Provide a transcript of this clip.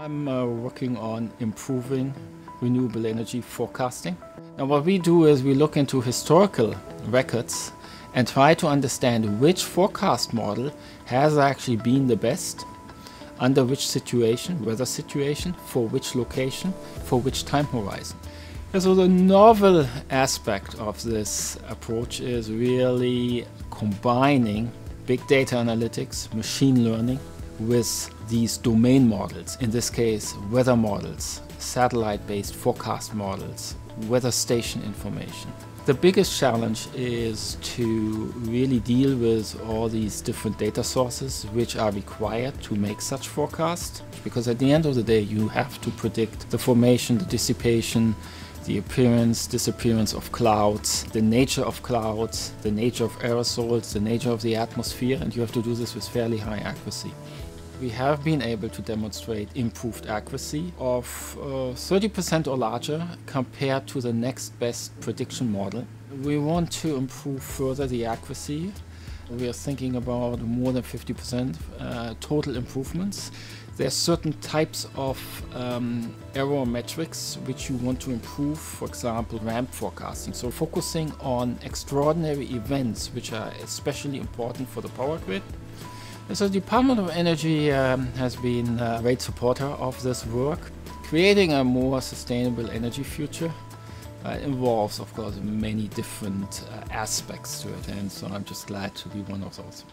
I'm uh, working on improving renewable energy forecasting. Now what we do is we look into historical records and try to understand which forecast model has actually been the best under which situation, weather situation, for which location, for which time horizon. so the novel aspect of this approach is really combining big data analytics, machine learning, with these domain models, in this case weather models, satellite-based forecast models, weather station information. The biggest challenge is to really deal with all these different data sources which are required to make such forecasts because at the end of the day you have to predict the formation, the dissipation, the appearance, disappearance of clouds, the nature of clouds, the nature of aerosols, the nature of the atmosphere, and you have to do this with fairly high accuracy. We have been able to demonstrate improved accuracy of 30% uh, or larger compared to the next best prediction model. We want to improve further the accuracy. We are thinking about more than 50% uh, total improvements. There are certain types of um, error metrics which you want to improve, for example, ramp forecasting. So focusing on extraordinary events which are especially important for the power grid so the Department of Energy um, has been a great supporter of this work. Creating a more sustainable energy future uh, involves, of course, many different uh, aspects to it, and so I'm just glad to be one of those.